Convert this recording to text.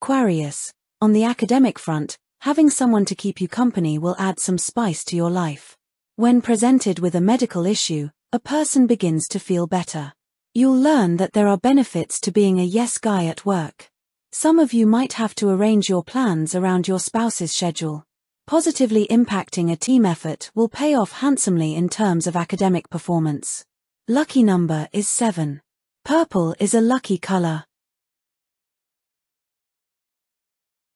Aquarius. On the academic front, having someone to keep you company will add some spice to your life. When presented with a medical issue, a person begins to feel better. You'll learn that there are benefits to being a yes guy at work. Some of you might have to arrange your plans around your spouse's schedule. Positively impacting a team effort will pay off handsomely in terms of academic performance. Lucky number is 7. Purple is a lucky color.